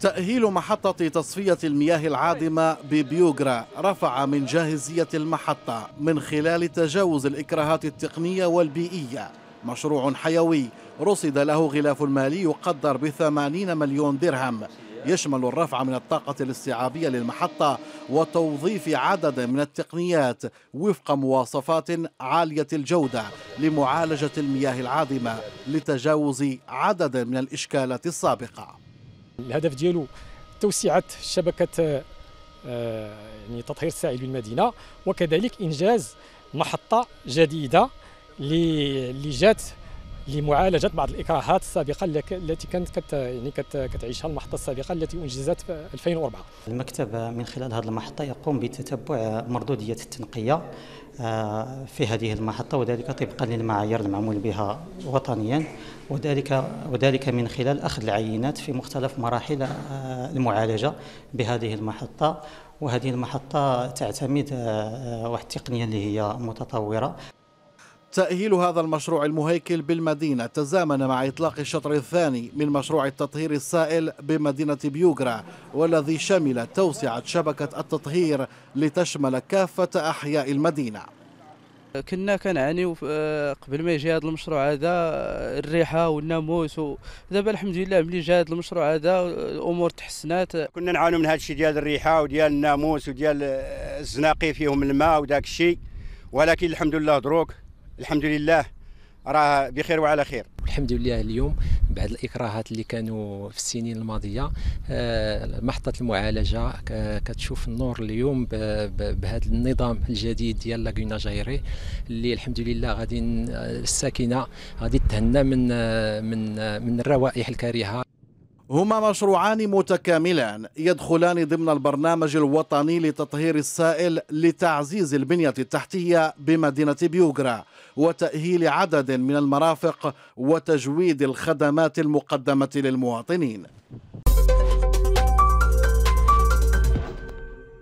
تأهيل محطة تصفية المياه العادمة ببيوغرا رفع من جاهزية المحطة من خلال تجاوز الإكراهات التقنية والبيئية. مشروع حيوي. رصد له غلاف مالي يقدر بثمانين مليون درهم. يشمل الرفع من الطاقة الاستيعابية للمحطة وتوظيف عدد من التقنيات وفق مواصفات عالية الجودة لمعالجة المياه العادمة لتجاوز عدد من الإشكالات السابقة. الهدف ديالو توسعة شبكة آه، يعني تطهير السائل بالمدينة وكذلك إنجاز محطة جديدة اللي جات لمعالجة بعض الإكراهات السابقة التي كانت كت يعني كت كتعيشها المحطة السابقة التي أنجزت في 2004 المكتب من خلال هذه المحطة يقوم بتتبع مردودية التنقية في هذه المحطة وذلك طبقا للمعايير المعمول بها وطنيا. وذلك وذلك من خلال أخذ العينات في مختلف مراحل آه، المعالجة بهذه المحطة. وهذه المحطة تعتمد آه، واحد التقنيه اللي هي متطورة. تأهيل هذا المشروع المهيكل بالمدينة تزامن مع إطلاق الشطر الثاني من مشروع التطهير السائل بمدينة بيوغرا والذي شمل توسعة شبكة التطهير لتشمل كافة أحياء المدينة. كنا كنعانيو آه، قبل ما يجي هذا المشروع هذا آه، الريحة والناموس ودابا الحمد لله ملي جا هذا المشروع هذا الأمور تحسنات. كنا نعانيو من هذا الشيء ديال الريحة وديال الناموس وديال الزناقي فيهم الماء وداك الشيء ولكن الحمد لله دروك الحمد لله. راه بخير وعلى خير. الحمد لله اليوم بعد الإكراهات اللي كانوا في السنين الماضية آه، محطه المعالجة. كتشوف النور اليوم بهذا النظام الجديد ديال لاكونا جايري اللي الحمد لله غادي الساكنة غادي تهنى من من من الروائح الكريهه هما مشروعان متكاملان يدخلان ضمن البرنامج الوطني لتطهير السائل لتعزيز البنية التحتية بمدينة بيوغرا وتأهيل عدد من المرافق وتجويد الخدمات المقدمة للمواطنين.